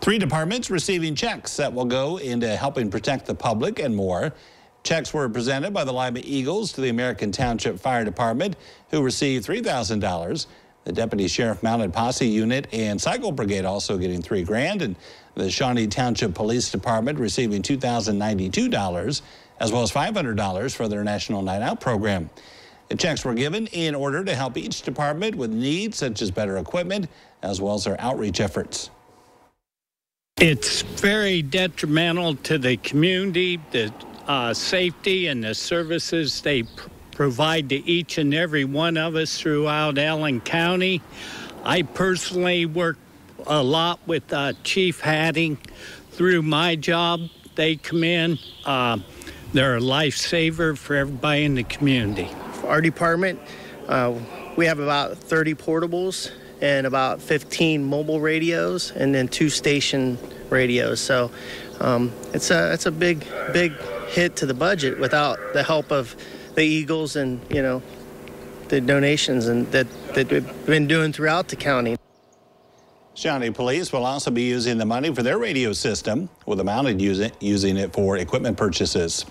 Three departments receiving checks that will go into helping protect the public and more. Checks were presented by the Lima Eagles to the American Township Fire Department, who received $3,000. The Deputy Sheriff Mounted Posse Unit and Cycle Brigade also getting three grand, and the Shawnee Township Police Department receiving $2,092, as well as $500 for their National Night Out program. The checks were given in order to help each department with needs such as better equipment, as well as their outreach efforts. It's very detrimental to the community, the uh, safety and the services they pr- provide to each and every one of us throughout Allen County. I personally work a lot with uh, Chief Hatting through my job. They come in, uh, they're a lifesaver for everybody in the community. Our department, uh, we have about 30 portables and about 15 mobile radios and then two station radios. So um, it's a it's a big big hit to the budget without the help of the Eagles and you know the donations and that that we've been doing throughout the county. Shawnee Police will also be using the money for their radio system, with the mounted using, using it for equipment purchases.